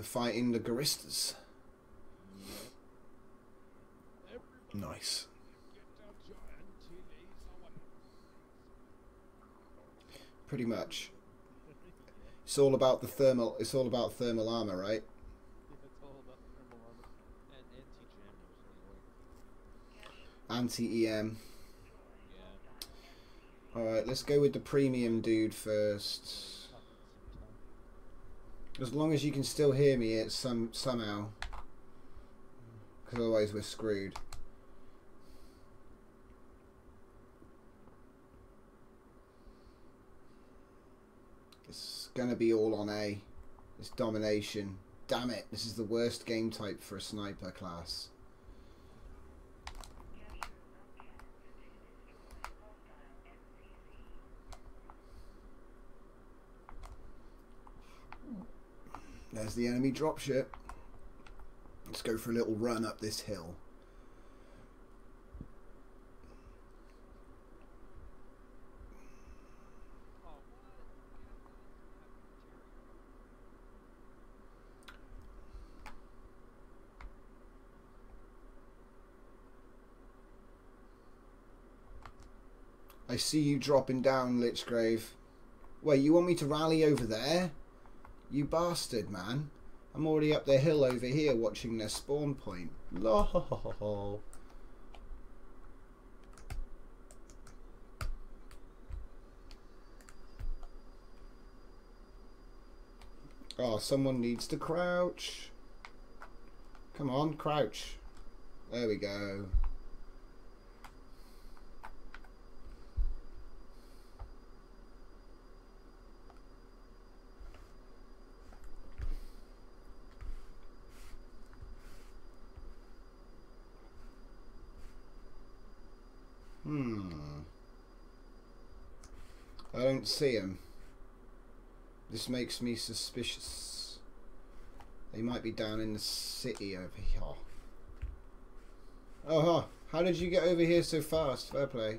We're fighting the Guristas. Nice. Pretty much. It's all about the thermal. It's all about thermal armor, right? All usually. Like, Anti-EM. Alright, let's go with the premium dude first. up at the same time. As long as you can still hear me, it's some somehow. Because otherwise we're screwed. It's gonna be all on A. It's domination. Damn it, this is the worst game type for a sniper class. There's the enemy dropship. Let's go for a little run up this hill. I see you dropping down, Lichgrave. Wait, you want me to rally over there? You bastard, man. I'm already up the hill over here watching their spawn point. Lol. Oh, someone needs to crouch. Come on, crouch. There we go. Hmm. I don't see him. This makes me suspicious. They might be down in the city over here. Oh, huh. How did you get over here so fast? Fair play.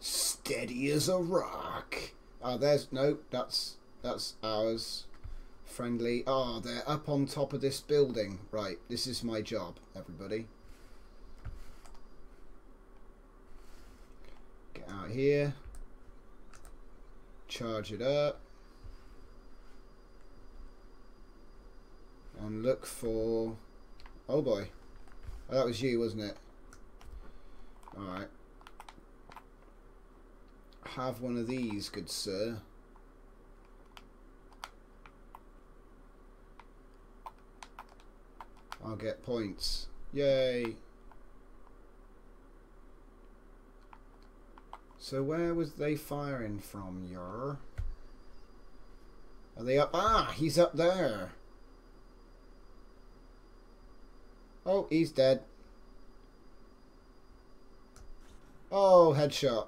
Steady as a rock. Oh, there's no. That's that's ours. Friendly. Oh, they're up on top of this building. Right. This is my job, everybody. Get out here. Charge it up. And look for. Oh boy. Oh, that was you, wasn't it? Alright. Have one of these, good sir. I'll get points. Yay. So where was they firing from, yer? Are they up? Ah, he's up there. Oh, he's dead. Oh, headshot.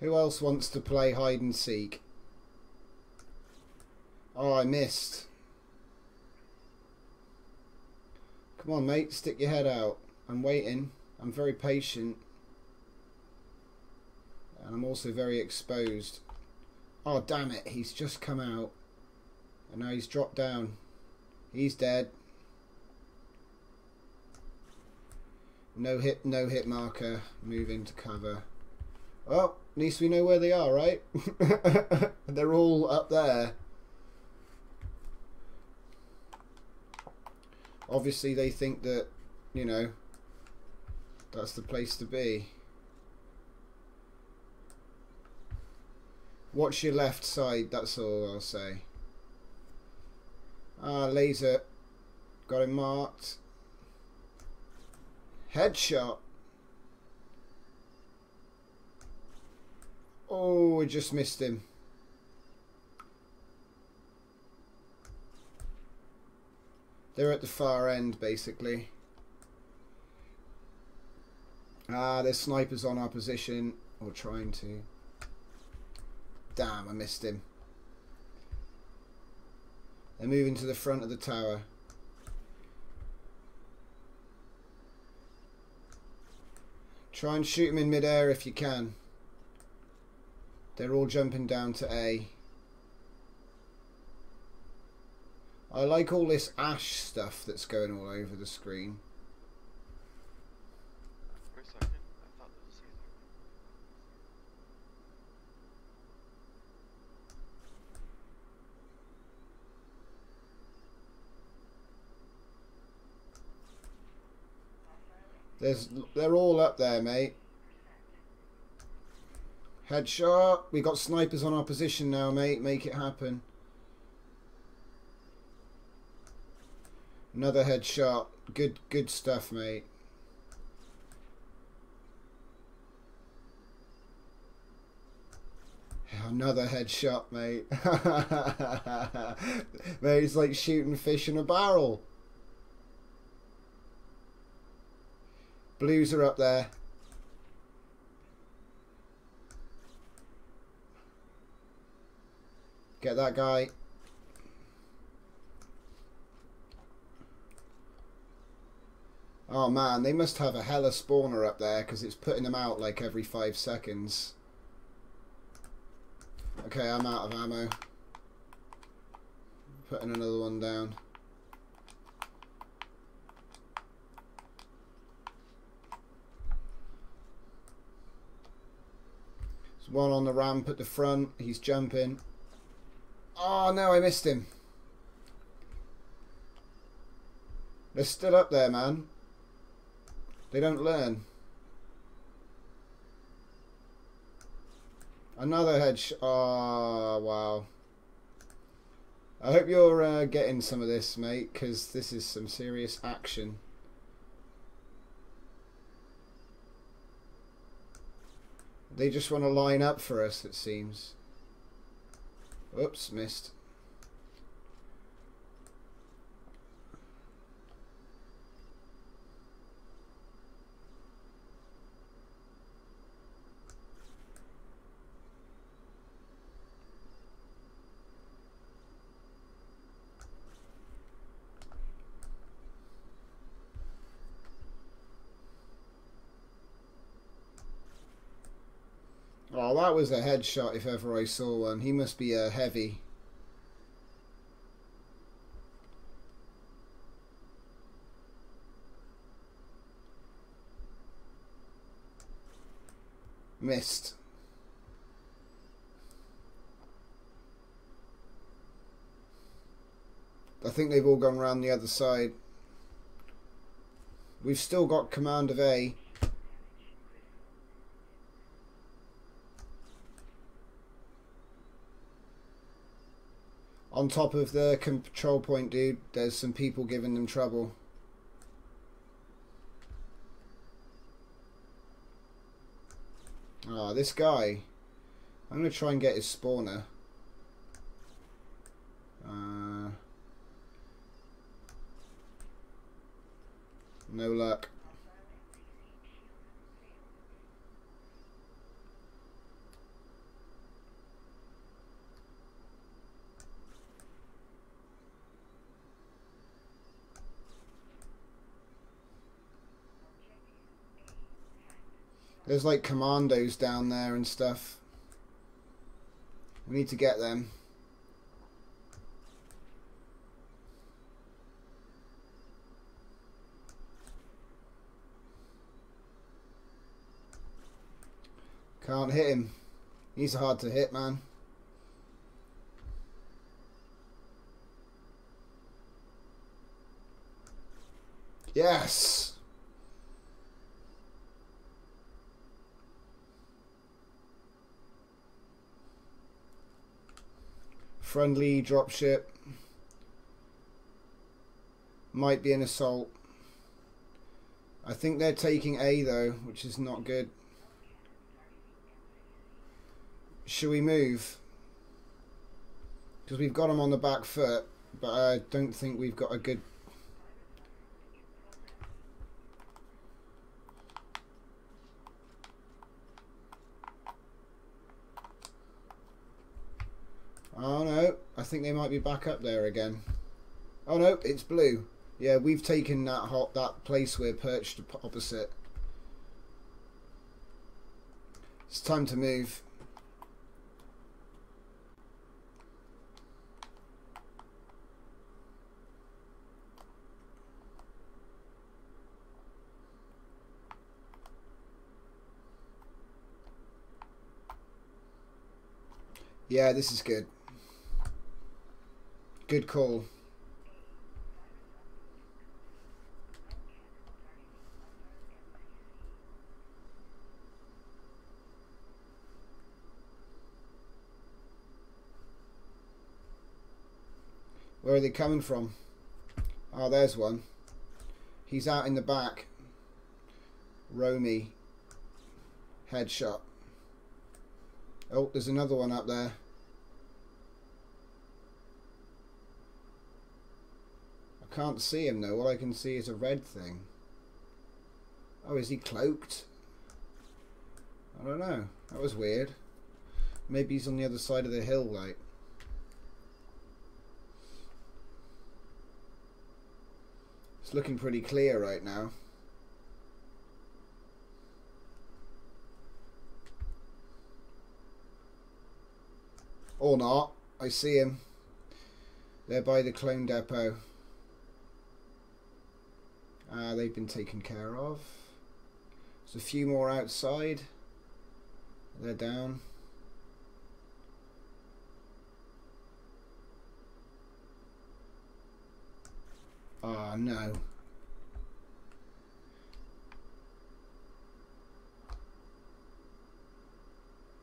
Who else wants to play hide and seek? Oh, I missed. Come on, mate, stick your head out. I'm waiting. I'm very patient. And I'm also very exposed. Oh, damn it. He's just come out. And now he's dropped down. He's dead. No hit, no hit marker. Move into cover. Well, at least we know where they are, right? They're all up there. Obviously, they think that, you know, that's the place to be. Watch your left side, that's all I'll say. Ah, laser. Got him marked. Headshot. Oh, I just missed him. They're at the far end, basically. Ah, there's snipers on our position, or trying to. Damn, I missed him. They're moving to the front of the tower. Try and shoot him in midair if you can. They're all jumping down to A. I like all this ash stuff that's going all over the screen. For a second, I thought there was a Caesar. There's, they're all up there, mate. Headshot. We got snipers on our position now, mate. Make it happen. Another headshot. Good, good stuff, mate. Another headshot, mate. mate, it's like shooting fish in a barrel. Blues are up there. Get that guy. Oh man, they must have a hella spawner up there because it's putting them out like every five seconds. Okay, I'm out of ammo. Putting another one down. One on the ramp at the front. He's jumping. Oh no, I missed him. They're still up there, man. They don't learn. Another hedge. Oh, wow. I hope you're uh, getting some of this, mate, because this is some serious action. They just want to line up for us, it seems. Oops, missed. Oh, that was a headshot if ever I saw one. He must be a heavy. Missed. I think they've all gone round the other side. We've still got command of A. On top of the control point, dude, there's some people giving them trouble. Ah, this guy. I'm going to try and get his spawner. Uh, no luck. There's like commandos down there and stuff. We need to get them. Can't hit him. He's hard to hit, man. Yes! Friendly dropship. Might be an assault. I think they're taking A though, which is not good. Should we move? Because we've got them on the back foot, but I don't think we've got a good... Oh no, I think they might be back up there again. Oh no, it's blue. Yeah, we've taken that hot that place we're perched opposite. It's time to move. Yeah, this is good. Good call. Where are they coming from? Oh, there's one. He's out in the back. Romy. Headshot. Oh, there's another one up there. Can't see him though. All I can see is a red thing. Oh, is he cloaked? I don't know. That was weird. Maybe he's on the other side of the hill, like. It's looking pretty clear right now. Or not. I see him. They're by the clone depot. Ah, they've been taken care of. There's a few more outside. They're down. Ah, no.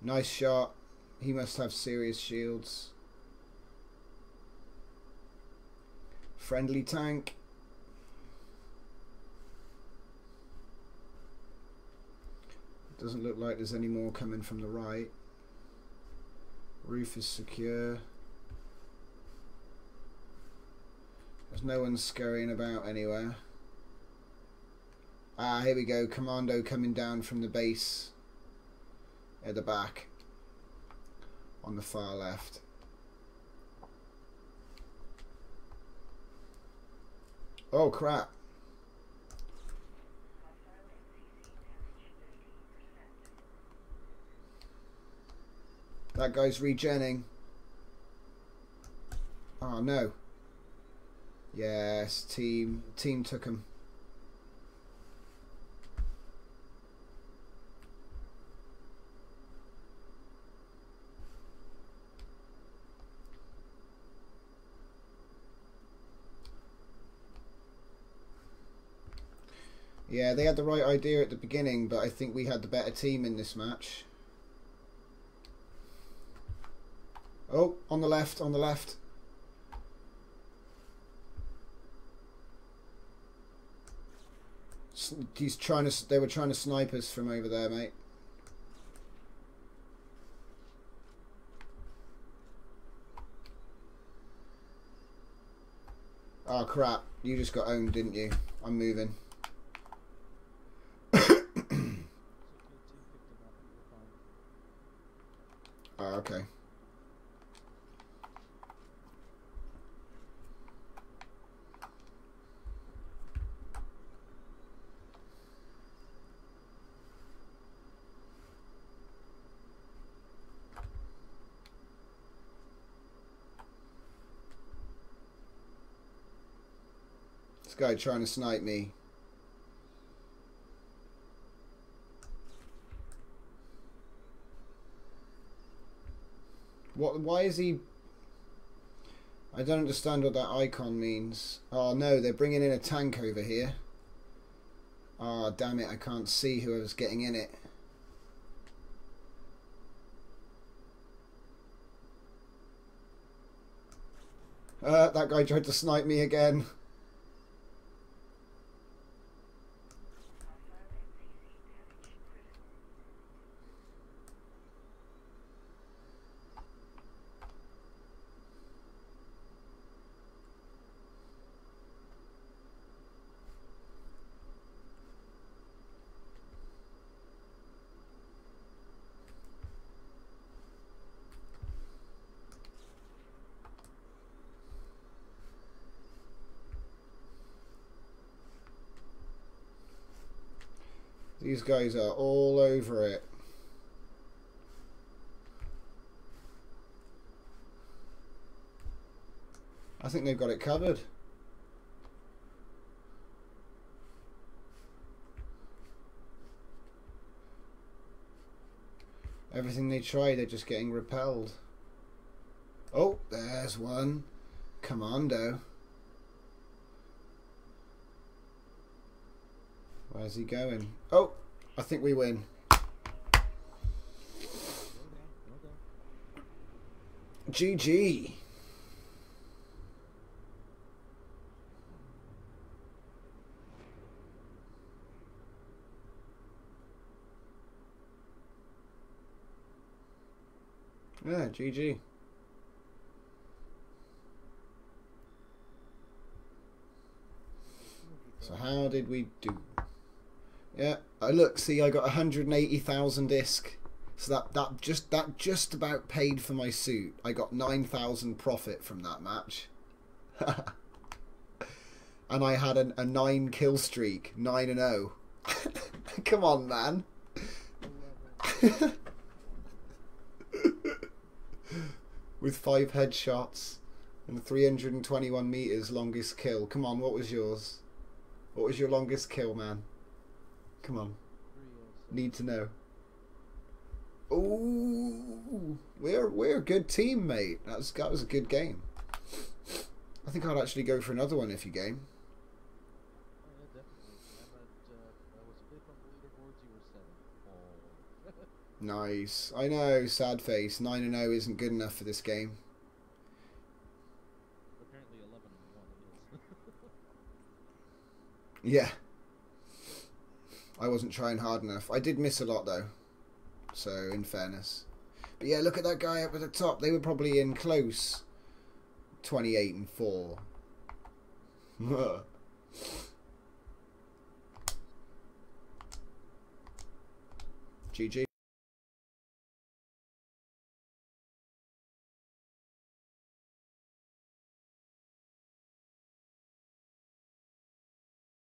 Nice shot. He must have serious shields. Friendly tank. Doesn't look like there's any more coming from the right. Roof is secure. There's no one scurrying about anywhere. Ah, here we go. Commando coming down from the base at the back on the far left. Oh crap. That guy's regenning. Oh no. Yes, team team took him. Yeah, they had the right idea at the beginning, but I think we had the better team in this match. Oh, on the left, on the left. He's trying to. They were trying to snipe us from over there, mate. Oh crap! You just got owned, didn't you? I'm moving. Ah, so your team picked him up and you're fine. Oh, okay. This guy trying to snipe me. What? Why is he? I don't understand what that icon means. Oh no, they're bringing in a tank over here. Oh damn it! I can't see whoever's getting in it. Uh, that guy tried to snipe me again. These guys are all over it. I think they've got it covered. Everything they try, they're just getting repelled. Oh, there's one. Commando. Where's he going? Oh, I think we win. GG. Yeah, GG. So how did we do? Yeah, I look. See, I got 180,000 ISK. So that that just that just about paid for my suit. I got 9,000 profit from that match. and I had an, a 9 kill streak, 9 and 0. Come on, man. With 5 headshots and 321 meters longest kill. Come on, what was yours? What was your longest kill, man? Come on. Oh Need to know. Ooh, we're we're a good team, mate. That was that was a good game. I think I'd actually go for another one if you game. Oh, yeah, definitely. I'm at, I was fifth on the leaderboards, you were seventh. Oh. Nice. I know, sad face. Nine and zero isn't good enough for this game. Apparently 11 and 1 is. Yeah. I wasn't trying hard enough. I did miss a lot though. So, in fairness. But yeah, look at that guy up at the top. They were probably in close. 28 and 4. GG.